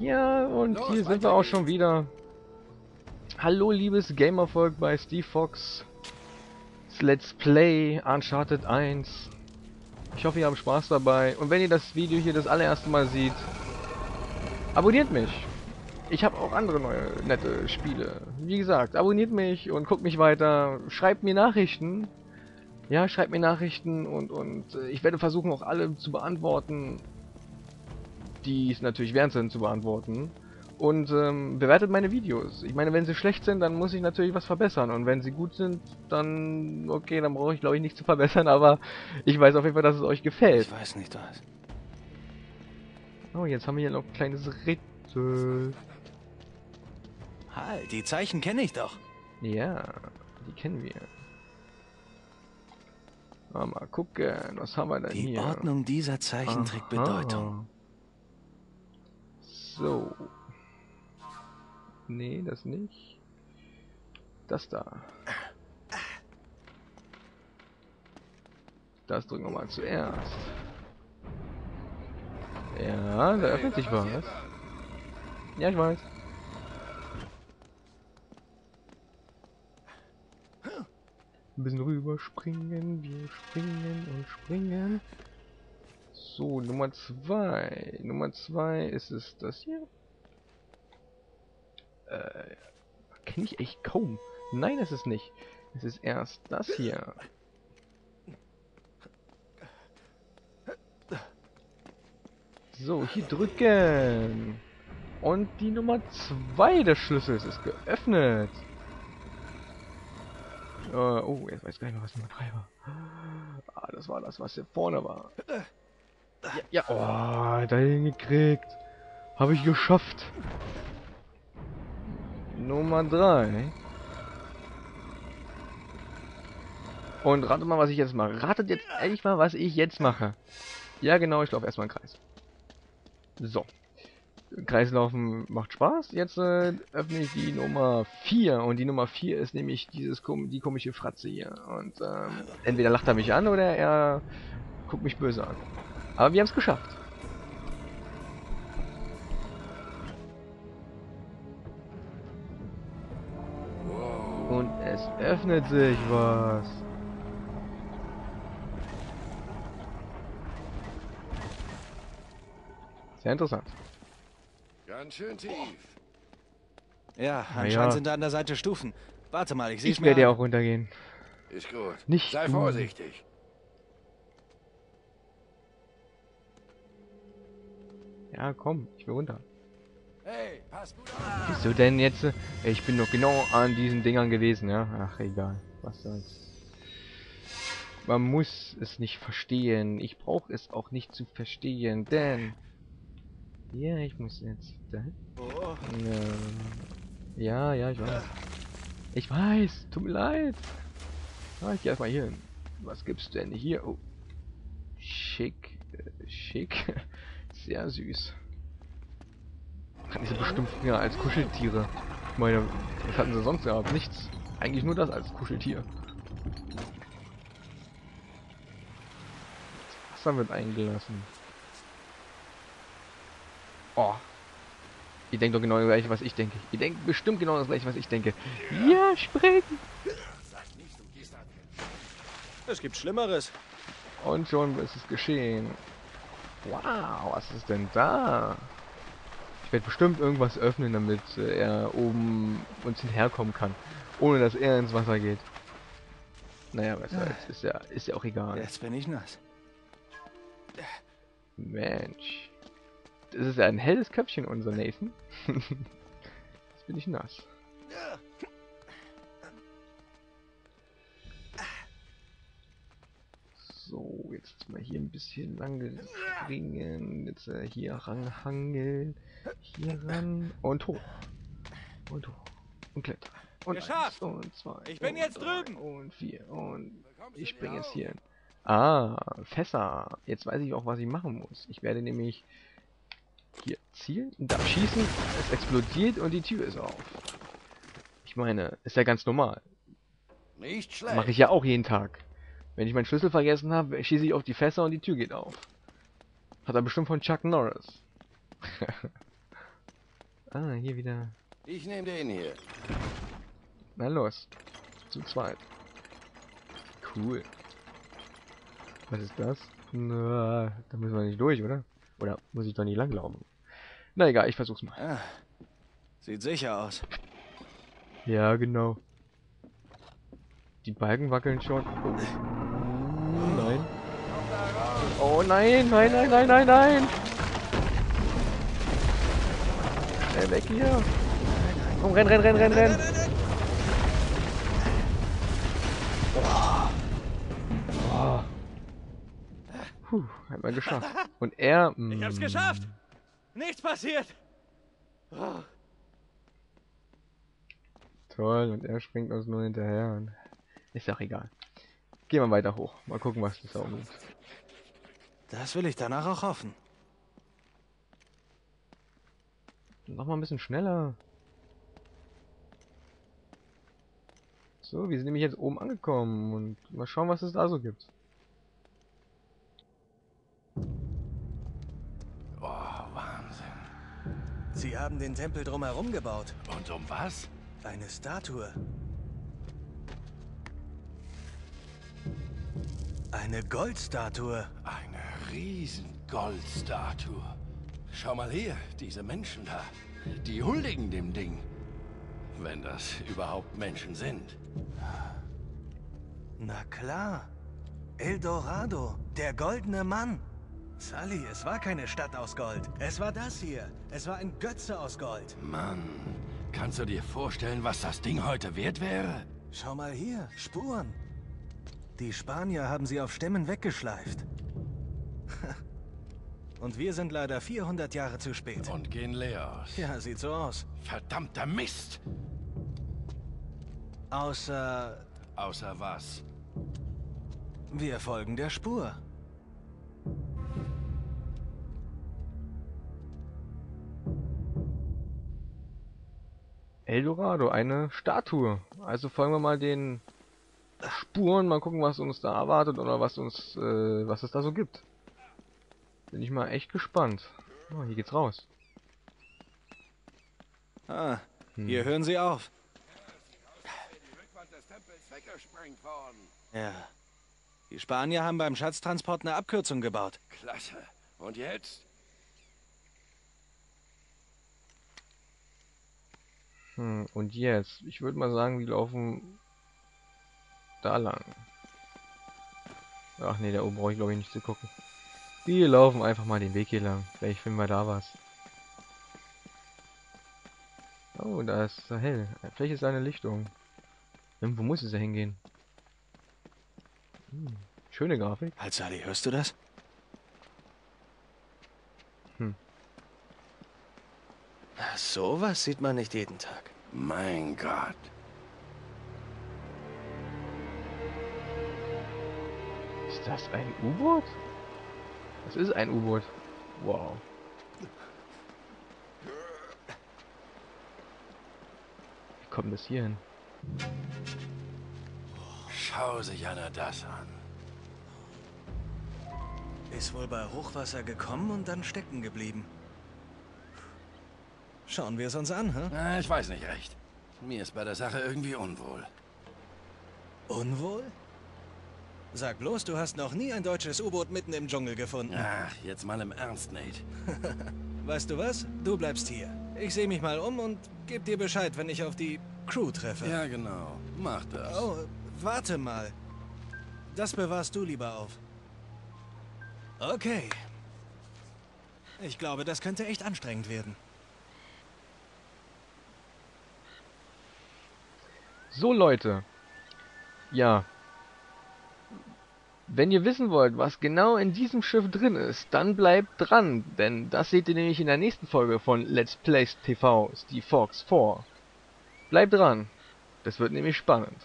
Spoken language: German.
Ja, und Los, hier sind wir auch schon wieder. Hallo, liebes Gamervolk bei Steve Fox. Let's Play Uncharted 1. Ich hoffe, ihr habt Spaß dabei. Und wenn ihr das Video hier das allererste Mal seht, abonniert mich. Ich habe auch andere neue nette Spiele. Wie gesagt, abonniert mich und guckt mich weiter. Schreibt mir Nachrichten. Ja, schreibt mir Nachrichten und, und äh, ich werde versuchen, auch alle zu beantworten, die es natürlich wert sind zu beantworten. Und ähm, bewertet meine Videos. Ich meine, wenn sie schlecht sind, dann muss ich natürlich was verbessern. Und wenn sie gut sind, dann okay, dann brauche ich glaube ich nichts zu verbessern, aber ich weiß auf jeden Fall, dass es euch gefällt. Ich weiß nicht was. Oh, jetzt haben wir hier noch ein kleines Rätsel. Halt, die Zeichen kenne ich doch. Ja, die kennen wir. Ah, mal gucken, was haben wir denn Die hier? Ordnung dieser Zeichen trägt Bedeutung. So. Nee, das nicht. Das da. Das drücken wir mal zuerst. Ja, da öffnet sich was. Ja, ich weiß. Ein bisschen rüberspringen, wir springen und springen. So, Nummer zwei. Nummer zwei ist es das hier. Äh, kenne ich echt kaum. Nein, das ist nicht. Es ist erst das hier. So, hier drücken. Und die Nummer zwei des Schlüssels ist geöffnet. Äh, oh, jetzt weiß ich gar nicht mehr, was Nummer 3 war. Ah, das war das, was hier vorne war. Ja, ja. Oh, da hingekriegt. Habe ich geschafft. Nummer 3. Und ratet mal, was ich jetzt mache. Ratet jetzt ehrlich mal, was ich jetzt mache. Ja, genau, ich laufe erstmal im Kreis. So. Kreislaufen macht Spaß. Jetzt äh, öffne ich die Nummer 4. Und die Nummer 4 ist nämlich dieses kom die komische Fratze hier. Und ähm, entweder lacht er mich an oder er guckt mich böse an. Aber wir haben es geschafft. Und es öffnet sich was. Sehr interessant. Ganz schön tief. Ja, anscheinend ja. sind da an der Seite Stufen. Warte mal, ich sehe es Ich mir werde ja auch runtergehen. Ist gut. Nicht Sei du. vorsichtig. Ja, komm, ich will runter. Hey, pass gut auf. Wieso denn jetzt? Ich bin doch genau an diesen Dingern gewesen, ja? Ach, egal. Was soll's. Man muss es nicht verstehen. Ich brauche es auch nicht zu verstehen, denn... Ja, ich muss jetzt... Oh, Ja, ja, ja, ich weiß. Ich weiß, tut mir leid. Ah, ich geh erstmal hier hin. Was gibt's denn hier? Oh. Schick. Äh, schick. Sehr süß. Hatten sie bestimmt früher als Kuscheltiere. Ich meine, was hatten sie sonst gehabt? Nichts. Eigentlich nur das als Kuscheltier. Das Wasser wird eingelassen. Oh. Ihr denkt doch genau das gleiche, was ich denke. Ihr denkt bestimmt genau das gleiche, was ich denke. Ja, springen! es gibt Schlimmeres. Und schon ist es geschehen. Wow, was ist denn da? Ich werde bestimmt irgendwas öffnen, damit äh, er oben uns hinherkommen kann. Ohne dass er ins Wasser geht. Naja, was soll's. Ist ja, ist ja auch egal. Jetzt bin ich nass. Mensch. Das ist ja ein helles Köpfchen, unser Nathan. Jetzt bin ich nass. Jetzt mal hier ein bisschen lang springen. Jetzt äh, hier ranhangeln. Hier ran. Und hoch. Und hoch. Und klettern. Und Geschafft! eins und zwei. Ich bin und jetzt drei drüben! Und vier. Und ich springe jetzt hier hin. Ah, Fässer. Jetzt weiß ich auch, was ich machen muss. Ich werde nämlich hier zielen und da schießen. Es explodiert und die Tür ist auf. Ich meine, ist ja ganz normal. Nicht schlecht. Mache ich ja auch jeden Tag. Wenn ich meinen Schlüssel vergessen habe, schieße ich auf die Fässer und die Tür geht auf. Hat er bestimmt von Chuck Norris. Ah, hier wieder. Ich nehme den hier. Na los. Zu zweit. Cool. Was ist das? Na, da müssen wir nicht durch, oder? Oder muss ich doch nicht langlaufen? Na egal, ich versuch's mal. Ah, sieht sicher aus. Ja, genau. Die Balken wackeln schon. Oh. Nein. Oh nein, nein, nein, nein, nein, nein. Schnell weg hier. Komm, renn, renn, renn, renn, renn. Oh. Puh, hat man geschafft. Und er... Ich hab's mm, geschafft! Nichts passiert! Oh, Toll, und er springt uns nur hinterher. Und ist auch egal. Gehen wir weiter hoch. Mal gucken, was das da oben ist. Das will ich danach auch hoffen. Noch mal ein bisschen schneller. So, wir sind nämlich jetzt oben angekommen und mal schauen, was es da so gibt. Oh, Wahnsinn. Sie haben den Tempel drumherum gebaut. Und um was? Eine Statue. Eine Goldstatue. Eine riesen Goldstatue. Schau mal her, diese Menschen da. Die huldigen dem Ding. Wenn das überhaupt Menschen sind. Na klar. El Dorado, der goldene Mann. Sully, es war keine Stadt aus Gold. Es war das hier. Es war ein Götze aus Gold. Mann, kannst du dir vorstellen, was das Ding heute wert wäre? Schau mal hier, Spuren. Die Spanier haben sie auf Stämmen weggeschleift. Und wir sind leider 400 Jahre zu spät. Und gehen leer aus. Ja, sieht so aus. Verdammter Mist! Außer Außer was? wir folgen der Spur. Eldorado, eine Statue. Also folgen wir mal den Spuren, mal gucken, was uns da erwartet oder was uns, äh, was es da so gibt. Bin ich mal echt gespannt. Oh, hier geht's raus. Ah, hier hören sie auf. Ja. Die Spanier haben beim Schatztransport eine Abkürzung gebaut. Klasse. Und jetzt? Hm, und jetzt? Ich würde mal sagen, wir laufen da lang. Ach nee, da oben brauche ich glaube ich nicht zu gucken. Wir laufen einfach mal den Weg hier lang. Vielleicht finden wir da was. Oh, da ist da hell. Vielleicht ist da eine Lichtung. Irgendwo muss es ja hingehen. Hm, schöne Grafik. Halt, Sally, hörst du das? Hm. Na, sowas sieht man nicht jeden Tag. Mein Gott. Ist das ein U-Boot? Das ist ein U-Boot. Wow. Wie kommt das hier hin? Schau sich einer das an. Ist wohl bei Hochwasser gekommen und dann stecken geblieben. Schauen wir es uns an, hä? Na, ich weiß nicht recht. Mir ist bei der Sache irgendwie unwohl. Unwohl? Sag bloß, du hast noch nie ein deutsches U-Boot mitten im Dschungel gefunden. Ach, jetzt mal im Ernst, Nate. Weißt du was? Du bleibst hier. Ich sehe mich mal um und geb dir Bescheid, wenn ich auf die Crew treffe. Ja, genau. Mach das. Oh, warte mal. Das bewahrst du lieber auf. Okay. Ich glaube, das könnte echt anstrengend werden. So Leute. Ja. Wenn ihr wissen wollt, was genau in diesem Schiff drin ist, dann bleibt dran, denn das seht ihr nämlich in der nächsten Folge von Let's Plays TV, Steve Fox 4. Bleibt dran. Das wird nämlich spannend.